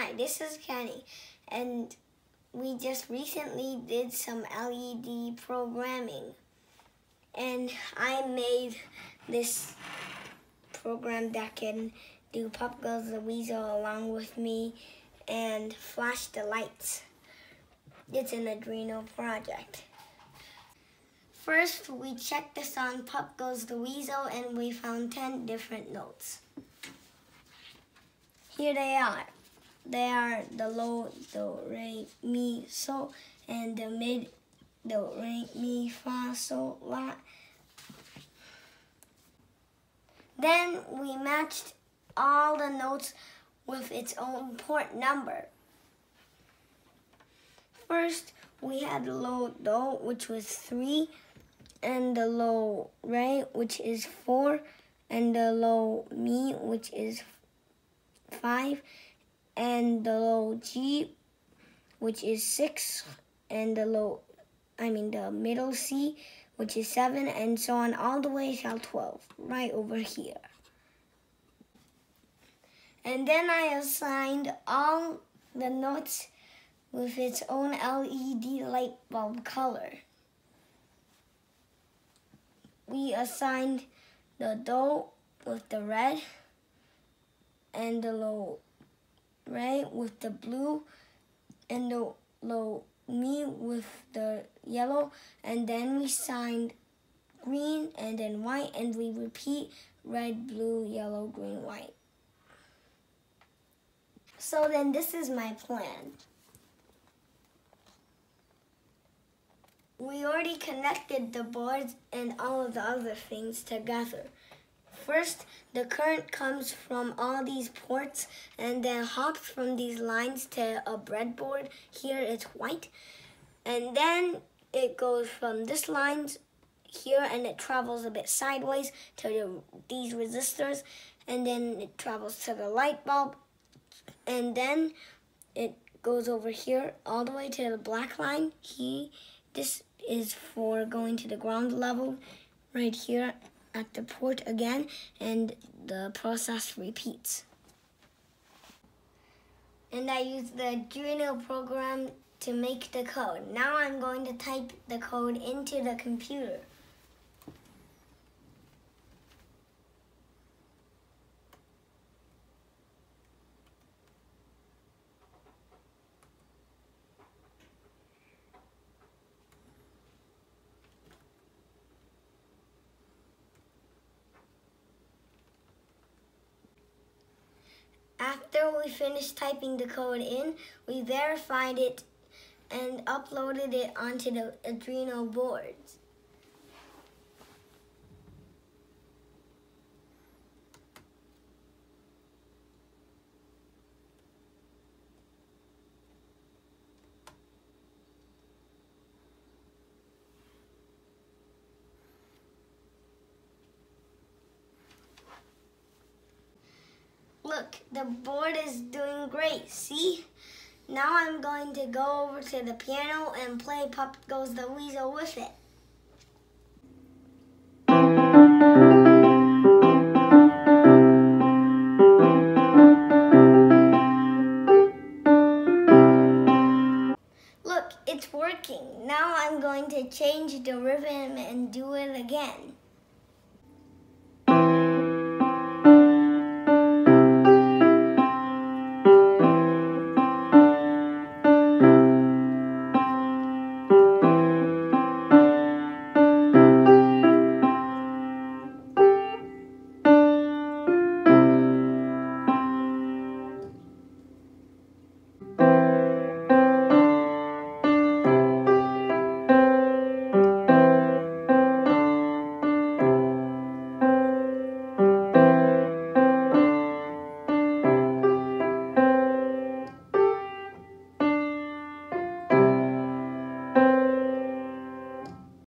Hi, this is Kenny, and we just recently did some LED programming. And I made this program that can do Pop Goes the Weasel along with me and flash the lights. It's an Arduino project. First, we checked the song Pop Goes the Weasel and we found 10 different notes. Here they are. They are the low, do, re, mi, so, and the mid, do, re, mi, fa, so, la. Then we matched all the notes with its own port number. First, we had the low do, which was three, and the low re, which is four, and the low mi, which is five, and the low G, which is six, and the low, I mean the middle C, which is seven, and so on all the way till 12, right over here. And then I assigned all the notes with its own LED light bulb color. We assigned the do with the red and the low right with the blue and the low mi with the yellow and then we signed green and then white and we repeat red blue yellow green white. So then this is my plan. We already connected the boards and all of the other things together First, the current comes from all these ports and then hops from these lines to a breadboard. Here it's white. And then it goes from this lines here and it travels a bit sideways to the, these resistors and then it travels to the light bulb and then it goes over here all the way to the black line. He, this is for going to the ground level right here at the port again and the process repeats. And I use the Arduino program to make the code. Now I'm going to type the code into the computer. After we finished typing the code in, we verified it and uploaded it onto the Arduino boards. Look, the board is doing great, see? Now I'm going to go over to the piano and play Pop Goes the Weasel with it. Look, it's working. Now I'm going to change the rhythm and do it again.